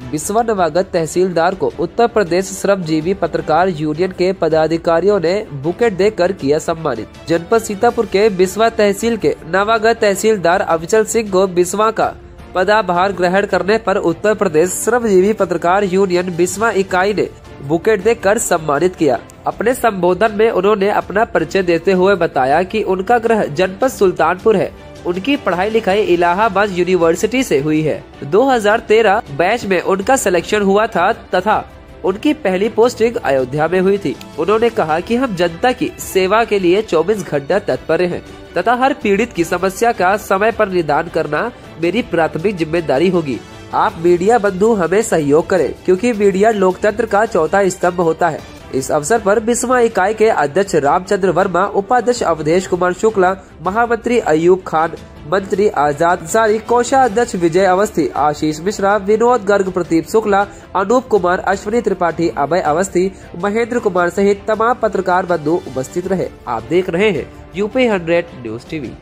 बिस्वा नवागत तहसीलदार को उत्तर प्रदेश श्रमजीवी पत्रकार यूनियन के पदाधिकारियों ने बुकेट देकर किया सम्मानित। जनपद सीतापुर के बिस्वा तहसील के नवागत तहसीलदार अविचल सिंह को बिस्वा का पदाभार ग्रहण करने पर उत्तर प्रदेश श्रमजीवी पत्रकार यूनियन बिस्वा इकाई ने बुकेट देकर सम्मानित किया। अपने संबोधन में उन्होंने अपना परिचय देते हुए बताया कि उनका ग्रह जनपद सुल्तानपुर है। उनकी पढ़ाई लिखाई इलाहाबाद यूनिवर्सिटी से हुई है। 2013 बैच में उनका सिलेक्शन हुआ था तथा उनकी पहली पोस्टिंग अयोध्या में हुई थी। उन्होंने कहा कि हम जनता की सेवा के लिए 24 घंटा तत्पर हैं, तथा हर पीड़ित की समस्या का समय पर निदान करना मेरी प्राथमिक ज़िम्मेदारी होगी। आप मीडिया बंधु हमें सहयोग करें, क्योंकि मीडिया लोकतंत्र का चौथा स्तंभ होता है। इस अवसर पर बिस्मा इकाई के अध्यक्ष रामचंद्र वर्मा, उपाध्यक्ष अवधेश कुमार शुक्ला, महामंत्री अयूब खान, मंत्री आज़ाद अंसारी कोषाध्यक्ष विजय अवस्थी, आशीष मिश्रा, विनोद गर्ग, प्रदीप शुक्ला, अनूप कुमार, अश्विनी त्रिपाठी, अभय अवस्थी, महेंद्र कुमार सहित तमाम पत्रकार बंधु उपस्थित रहे। आप देख रहे हैं यूपी हंड्रेड न्यूज़ टीवी।